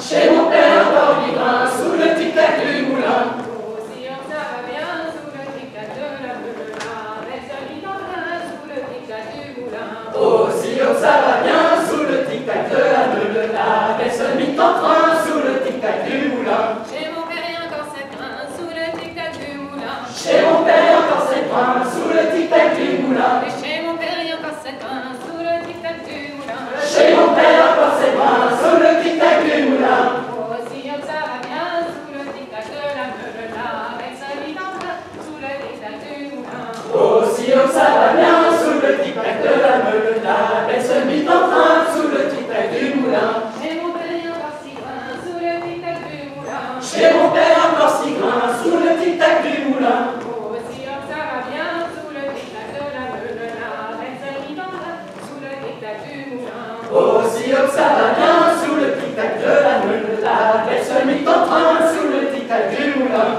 Chez mon père d'Orivin, sous le tic-tac du moulin. Oh, si on ça va bien sous le tic-tac de la meule, la personne mit en train sous le tic-tac du moulin. Chez mon père, encore cette train sous le tic-tac du moulin. Chez mon père, encore cette train sous le tic-tac du moulin. si grand sous le tic-tac du moulin. Oh, si on ça va bien sous le tic-tac de la meule, meulena, elle se mit en train sous le tic-tac du moulin. Oh, si on ça va bien sous le tic-tac de la meule, meulena, elle se mit en train sous le tic-tac du moulin.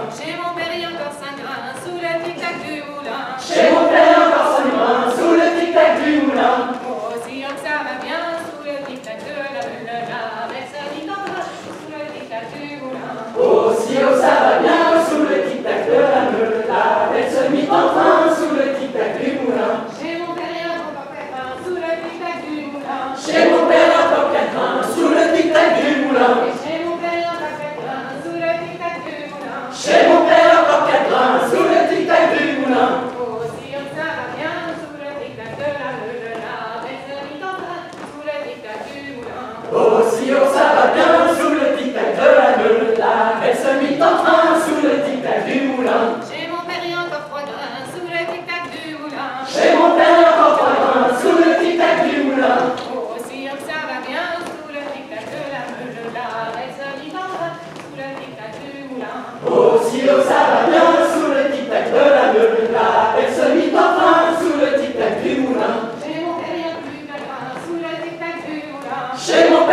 stylo, ça va bien sous le tic-tac de la violette. Elle se mit enfin sous le tic-tac du moulin. Chez mon père, il y a plus câlin, sous le tic-tac du moulin. Chez mon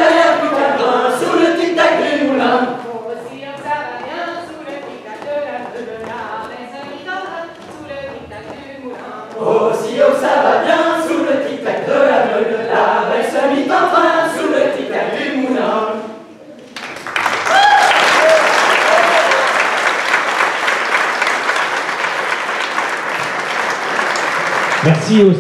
sous le tic-tac du moulin. Mon stylo, ça va bien sous le tic-tac de la violette. Elle se mit enfin sous le tic-tac du moulin. Mon stylo, ça va bien. Merci aussi.